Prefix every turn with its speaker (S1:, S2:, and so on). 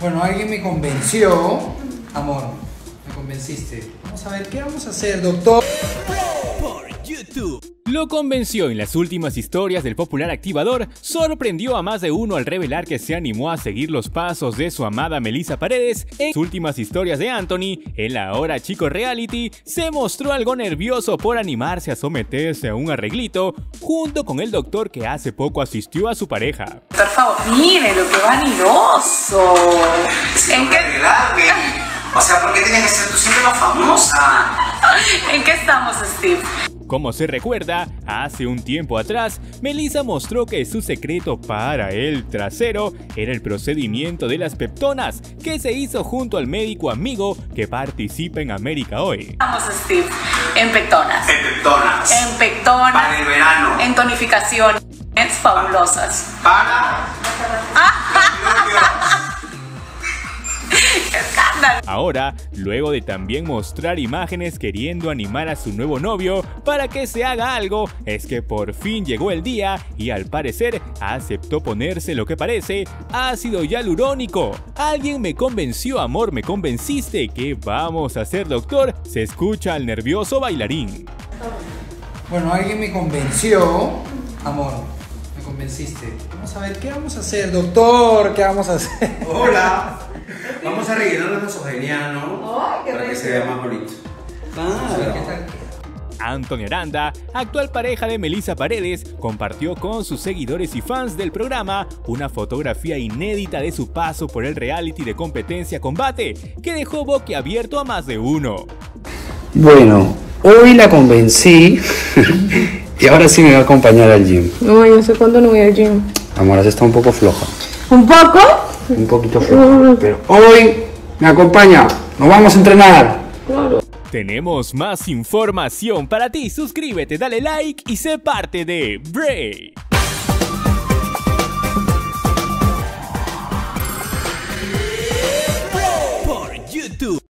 S1: Bueno, alguien me convenció. Amor, convenciste. Vamos a ver, ¿qué vamos a hacer, doctor?
S2: Por YouTube. Lo convenció en las últimas historias del popular activador, sorprendió a más de uno al revelar que se animó a seguir los pasos de su amada Melissa Paredes en las últimas historias de Anthony, en la hora chico reality, se mostró algo nervioso por animarse a someterse a un arreglito junto con el doctor que hace poco asistió a su pareja.
S3: Por favor, mire lo que vanidoso. ¿En qué,
S4: O sea, ¿por qué tienes que ser tú siempre la famosa?
S3: ¿En qué estamos, Steve?
S2: Como se recuerda, hace un tiempo atrás, Melissa mostró que su secreto para el trasero era el procedimiento de las peptonas, que se hizo junto al médico amigo que participa en América Hoy.
S3: Estamos, Steve. En pectonas.
S4: En pectonas.
S3: En pectonas.
S4: Para el verano.
S3: En tonificaciones fabulosas.
S4: Para.
S3: ¡Qué escándalo!
S2: Ahora, luego de también mostrar imágenes queriendo animar a su nuevo novio para que se haga algo, es que por fin llegó el día y al parecer aceptó ponerse lo que parece ácido hialurónico. Alguien me convenció, amor, me convenciste. ¿Qué vamos a hacer, doctor? Se escucha al nervioso bailarín.
S1: Bueno, alguien me convenció. Amor, me convenciste. Vamos a ver, ¿qué vamos a hacer, doctor? ¿Qué vamos a hacer?
S4: Hola. Para que se vea más bonito.
S2: Antonio Aranda, actual pareja de Melissa Paredes, compartió con sus seguidores y fans del programa una fotografía inédita de su paso por el reality de competencia combate, que dejó boquiabierto a más de uno.
S5: Bueno, hoy la convencí y ahora sí me va a acompañar al gym.
S6: No, yo sé cuándo no voy al gym.
S5: Amor, está un poco floja.
S6: ¿Un poco?
S5: Un poquito floja. Pero hoy me acompaña, nos vamos a entrenar.
S6: Claro.
S2: Tenemos más información para ti, suscríbete, dale like y sé parte de Break.